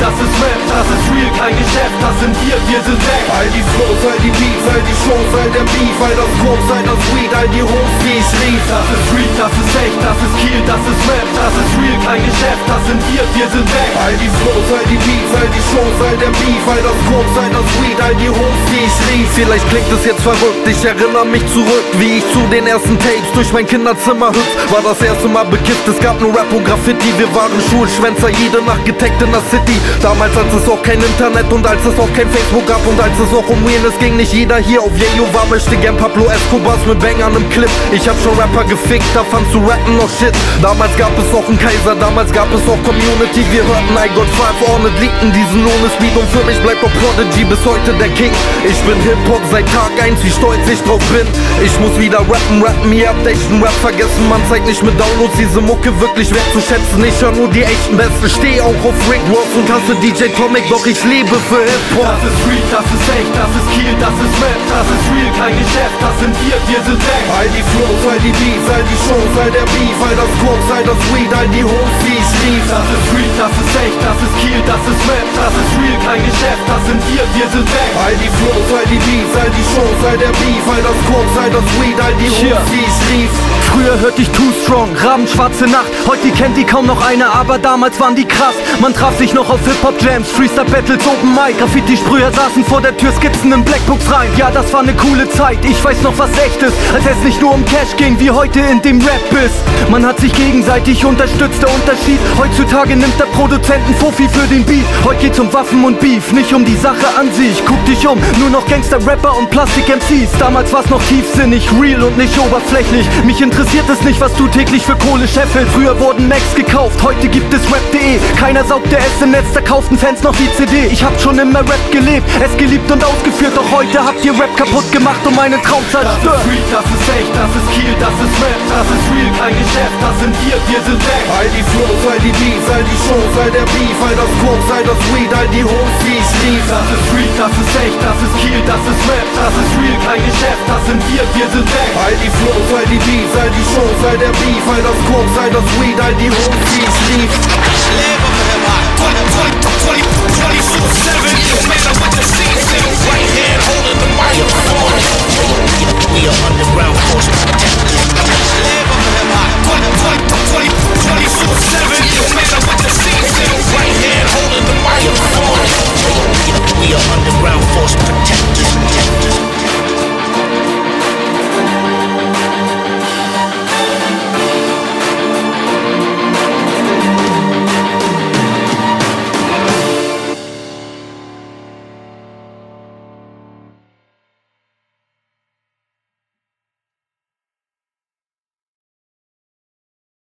das ist kein Geschäft, das sind wir, wir sind weg. All die Flows, all die Beats, all die Shows, all der Beef, all das Koks, all das Weed, all die Hoes, die ich rief. Das ist Street, das ist echt, das ist Kiel, das ist Rap, das ist real, kein Geschäft, das sind wir, wir sind weg. All die Flows, all die Beats, all die Shows, all der Beef, all das Koks, all das Weed, all die Hoes, die ich rief. Vielleicht klingt es jetzt verrückt, ich erinnere mich zurück, wie ich zu den ersten Tapes durch mein Kinderzimmer hüpf. War das erste Mal bekifft, es gab nur Rap und Graffiti, wir waren Schulschwänzer, jede Nacht getaggt in der City. Damals als es auch kein Internet und als es auch kein Facebook gab und als es auch um Realness ging, nicht jeder hier auf Yayo war, möchte gern Pablo Escobars mit Bangern im Clip. Ich hab schon Rapper gefickt, da fandst du Rappen noch Shit. Damals gab es auch einen Kaiser, damals gab es auch Community, wir hörten I Got Five on liebten diesen Lohnespeed und für mich bleibt auch Prodigy bis heute der King. Ich bin Hip-Hop seit Tag 1, wie stolz ich drauf bin. Ich muss wieder rappen, rappen, ihr habt echten Rap vergessen, man zeigt nicht mit Downloads diese Mucke wirklich wertzuschätzen. Ich hör nur die echten Besten, steh auch auf Rick Ross und hasse DJ Tomic, doch ich lebe für Hip-Hop. Das ist Street, das ist echt, das ist Kiel, das ist Rap, das ist real, kein Geschäft, das sind wir, wir sind weg. All die Flows, all die Beats, all die Shows, all der Beef, all das Koks, all das Weed, all die Hoes, rief. Das ist Street, das ist echt, das ist Kiel, das ist Rap, das ist real, kein Geschäft, das sind wir, wir sind weg. All die Flows, all die Beats, all die Shows, all der Beef, all das Koks, all das Weed, all die. Hoes, die ich rief. Früher hörte ich Too Strong, Raben schwarze Nacht. Heute kennt die kaum noch einer, aber damals waren die krass. Man traf sich noch auf Hip-Hop-Jams, Freestyle-Battles, Open Mic. Graffiti-Sprüher saßen vor der Tür, Skizzen in Blackbooks rein. Ja, das war ne coole Zeit, ich weiß noch was echt ist. Als es nicht nur um Cash ging, wie heute in dem Rap ist. Man hat sich gegenseitig unterstützt, der Unterschied. Heutzutage nimmt der Produzent ein Fofi für den Beat. Heute geht's um Waffen und Beef, nicht um die Sache an sich. Guck dich um, nur noch Gangster-Rapper und Plastik-MCs. Damals war's noch tiefsinnig, real und nicht oberflächlich. Mich interessiert es nicht, was du täglich für Kohle scheffelst. Früher wurden Macs gekauft, heute gibt es Rap.de. Keiner saugte es im Netz, da kauften Fans noch die CD. Ich hab schon immer Rap gelebt, es geliebt und ausgeführt. Doch heute habt ihr Rap kaputt gemacht und meinen Traum Das ist zerstört. Street, das ist echt, das ist Kiel, das ist Rap, das ist real, kein Geschäft, das sind wir, wir sind weg. All die Flows, all die Beats, all die Shows, all der Beef, all das Koks, all das Weed, all die Hoes, die ich rief. Das ist Street, das ist echt, das ist Kiel, das ist Rap, das ist real, kein Geschäft, das sind wir, wir sind weg. All die Flows, all die Beats, all die Shows, all der Beef, all das Koks, all das Weed, all die Hoes, die ich rief. Live up hip hop. 20, 20, 20, 24 7.